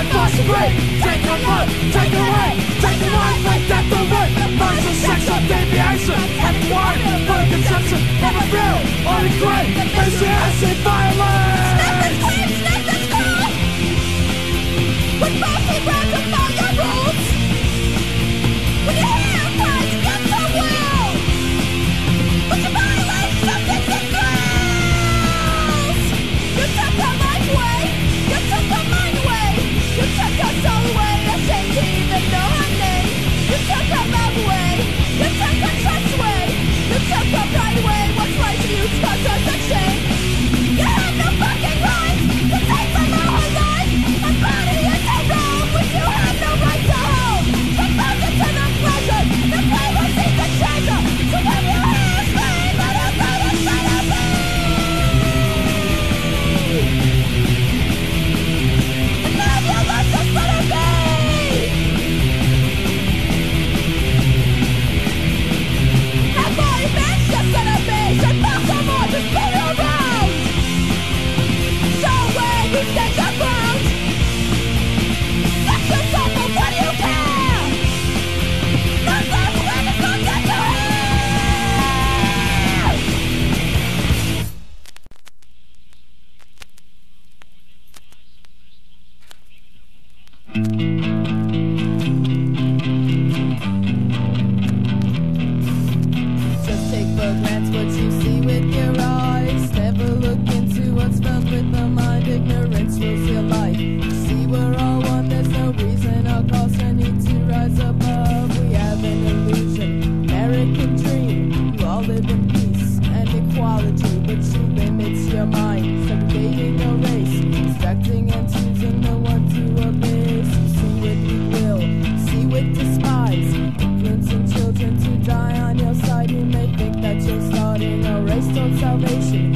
and prostrate Take the mud, take the way, Take the life like that the right Martial sexual deviation And wine, for the conception of a On a grave, it's the acid violence but that's what you see with your eyes. Never look into what's felt with the mind. Ignorance rules your life. See, we're all one. There's no reason our cause to need to rise above. We have an illusion, American dream. You all live in peace and equality, but you limits your mind. Subjugating your race, instructing and choosing the one. Salvation,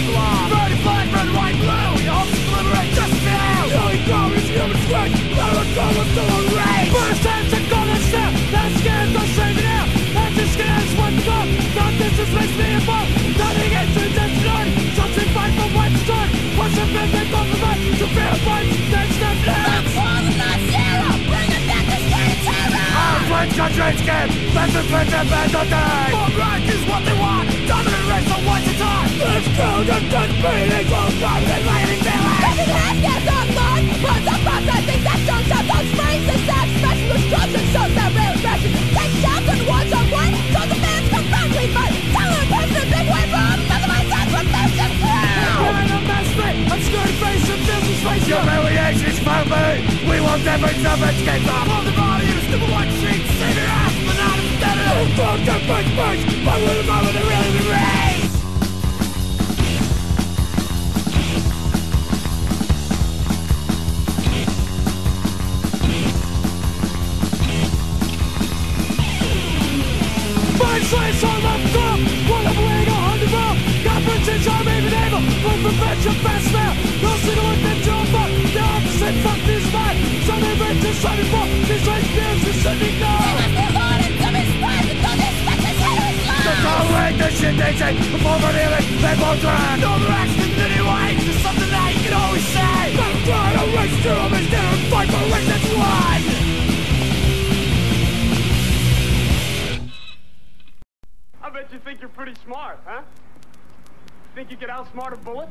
declaration law. Red flag, red, white, blue. Your hopes to liberate just now. The only goal is human strength. Let us go into a race. First time to go this step. That go straight it out. And this is one cup. Not this is makes me involved. Nothing against intention. Something fight for what's done. What's a bit that don't provide to fair fights. Next step now. That's one, not zero. Bring it back to straight terror. Our French country skin. Let's defend them and the day. More right is what they want. Dominant race for once a time. Let's go to death beating. All time and violent feeling. Taking half gas online. Runs up I think that jumps out those springs. It's that special destruction with love. Don't wait the shit they say. We're healing, they won't drag. No accident anyway. It's something that you can always say. But try to race to them instead of fight for race that's one. I bet you think you're pretty smart, huh? Think you could outsmart a bullet?